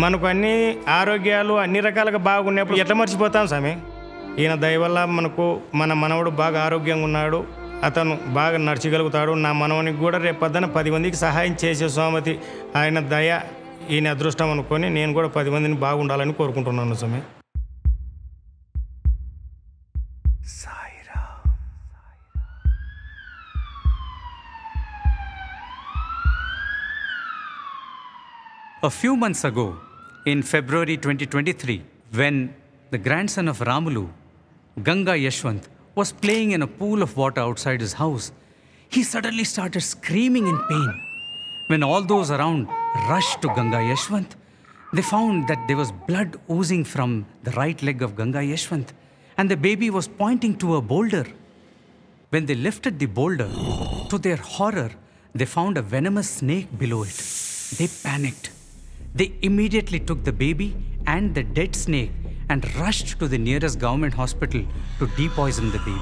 మనకు అన్ని ఆరోగ్యాలు అన్ని రకాలుగా బాగున్నప్పుడు ఎట్లా మర్చిపోతాం స్వామి ఈయన దయ వల్ల మనకు మన మనవడు బాగా ఆరోగ్యంగా ఉన్నాడు. అతను బాగా నడిచగలుగుతాడు. నా మనవనికి కూడా రేపు పొద్దున పది మందికి సహాయం చేసే స్వామతి ఆయన దయ ఈయన అదృష్టం అనుకొని నేను కూడా పది మందిని బాగుండాలని కోరుకుంటున్నాను స్వామి A few months ago, in February 2023, when the grandson of Ramulu, Ganga Yashwant, was playing in a pool of water outside his house, he suddenly started screaming in pain. When all those around rushed to Ganga Yashwant, they found that there was blood oozing from the right leg of Ganga Yashwant, and the baby was pointing to a boulder. When they lifted the boulder, to their horror, they found a venomous snake below it. They panicked. They immediately took the baby and the dead snake and rushed to the nearest government hospital to depoison the baby.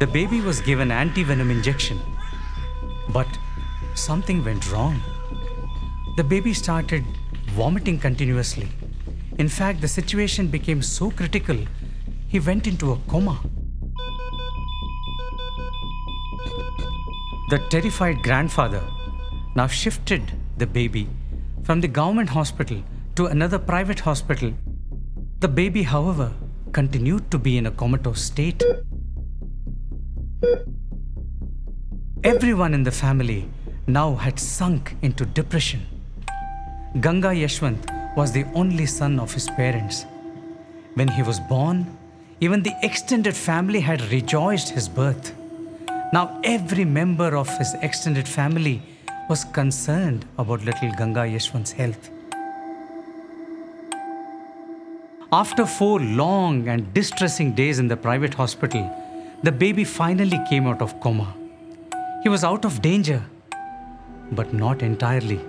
The baby was given anti-venom injection, but something went wrong. The baby started vomiting continuously. In fact, the situation became so critical, he went into a coma. The terrified grandfather now shifted the baby from the government hospital to another private hospital. The baby, however, continued to be in a comatose state. Everyone in the family now had sunk into depression. Ganga Yashwant was the only son of his parents. When he was born, even the extended family had rejoiced his birth. Now every member of his extended family was concerned about little Ganga Yashwant's health. After four long and distressing days in the private hospital, the baby finally came out of coma. He was out of danger, but not entirely.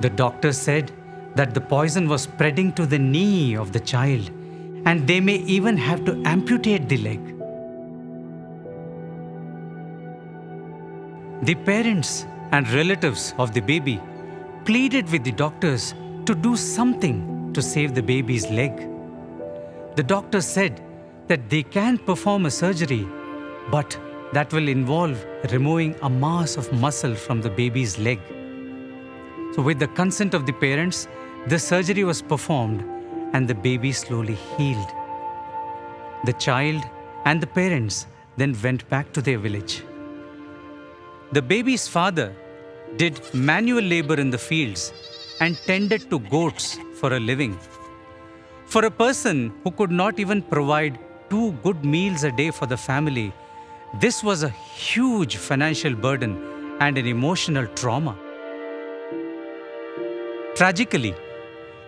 The doctor said that the poison was spreading to the knee of the child, and they may even have to amputate the leg. The parents and relatives of the baby pleaded with the doctors to do something to save the baby's leg. The doctor said that they can perform a surgery, but that will involve removing a mass of muscle from the baby's leg. So, with the consent of the parents, the surgery was performed and the baby slowly healed. The child and the parents then went back to their village. The baby's father did manual labor in the fields and tended to goats for a living. For a person who could not even provide two good meals a day for the family, this was a huge financial burden and an emotional trauma. Tragically,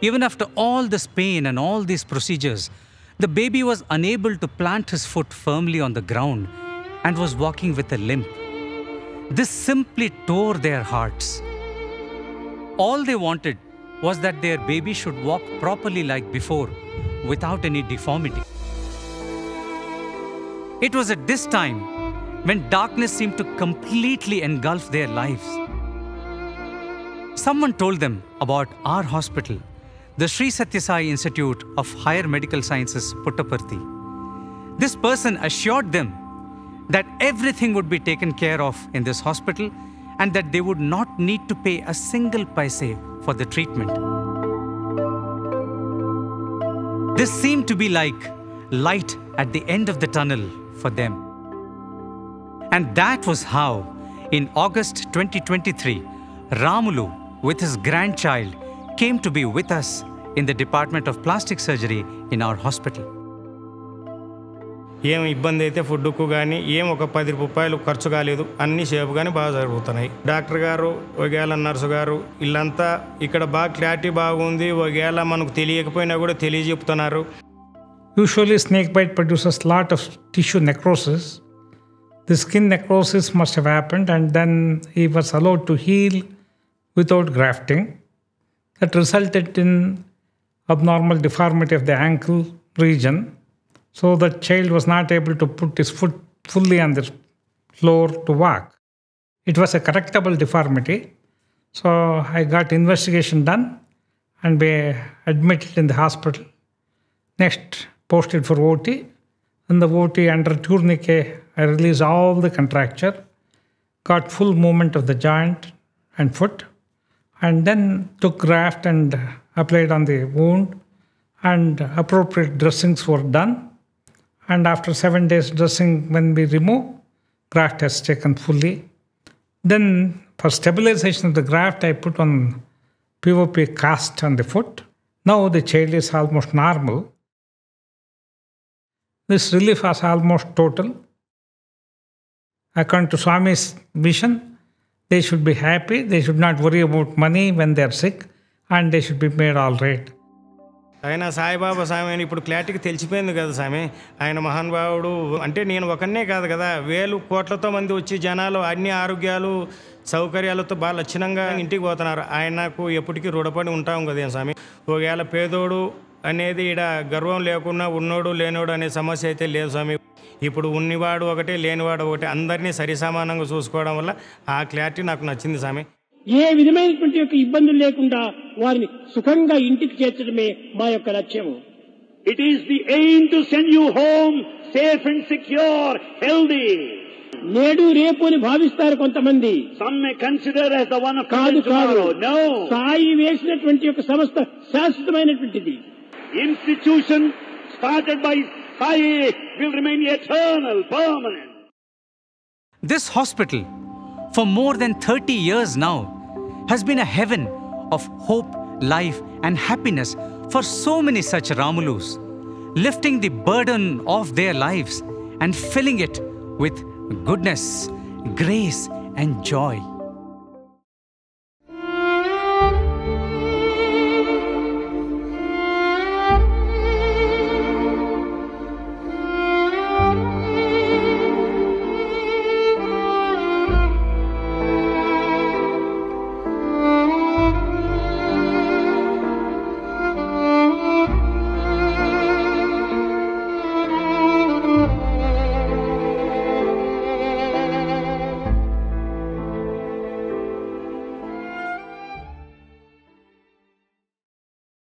even after all this pain and all these procedures, the baby was unable to plant his foot firmly on the ground and was walking with a limp. This simply tore their hearts. All they wanted was that their baby should walk properly like before, without any deformity. It was at this time when darkness seemed to completely engulf their lives. Someone told them about our hospital, the Sri Sathya Sai Institute of Higher Medical Sciences, Puttaparthi. This person assured them that everything would be taken care of in this hospital and that they would not need to pay a single paise for the treatment. This seemed to be like light at the end of the tunnel for them. And that was how, in August 2023, Ramulu, with his grandchild, came to be with us in the Department of Plastic Surgery in our hospital. ఏం ఇబ్బంది అయితే ఫుడ్కు కానీ ఏం ఒక పది రూపాయలు ఖర్చు కాలేదు అన్ని సేపు కానీ బాగా జరుగుతున్నాయి డాక్టర్ గారు ఒకవేళ నర్సు గారు వీళ్ళంతా ఇక్కడ బాగా క్లారిటీ బాగుంది ఒకవేళ మనకు తెలియకపోయినా కూడా తెలియజెప్తున్నారు. Usually snake bite producers lot of tissue necrosis the skin necrosis must have happened and then he was allowed to heal without grafting that resulted in abnormal deformity of the ankle region So the child was not able to put his foot fully on the floor to walk. It was a correctable deformity. So I got investigation done and be admitted in the hospital. Next, posted for OT. and the OT under tourniquet, I released all the contracture, got full movement of the joint and foot, and then took graft and applied on the wound, and appropriate dressings were done. And after seven days dressing, when we remove, graft has taken fully. Then for stabilization of the graft, I put on POP cast on the foot. Now the child is almost normal. This relief was almost total. According to Swami's vision, they should be happy, they should not worry about money when they are sick, and they should be made all right. ఆయన సాయిబాబా స్వామి అని ఇప్పుడు క్లారిటీకి తెలిసిపోయింది కదా స్వామి. ఆయన మహానుభావుడు. అంటే నేను ఒకనే కాదు కదా వేలు కోట్లతో మంది వచ్చి జనాలు అన్ని ఆరోగ్యాలు సౌకర్యాలతో బాగా లక్షణంగా ఇంటికి పోతున్నారు. ఆయనకు ఎప్పటికీ రుణపడి ఉంటాం కదా స్వామి. ఒకవేళ పేదోడు అనేది ఈడ గర్వం లేకుండా ఉన్నోడు లేనోడు అనే సమస్య అయితే లేదు స్వామి. ఇప్పుడు ఉన్నవాడు ఒకటే లేనివాడు ఒకటే అందరినీ సరిసమానంగా చూసుకోవడం వల్ల ఆ క్లారిటీ నాకు నచ్చింది స్వామి. ఏ విధమైనటువంటి యొక్క ఇబ్బందులు లేకుండా వారిని సుఖంగా ఇంటికి చేర్చడమే మా యొక్క లక్ష్యము. It is the aim to send you home safe and secure healthy నేడు రేపు అని భావిస్తారు కొంతమంది. కాదు కాదు. సాయి వేసినటువంటి యొక్క సంస్థ శాశ్వతమైనటువంటిది. Institution started by Sai will remain eternal permanent this hospital for more than 30 years now, has been a heaven of hope, life, and happiness for so many such Ramulus, lifting the burden of their lives and filling it with goodness, grace, and joy.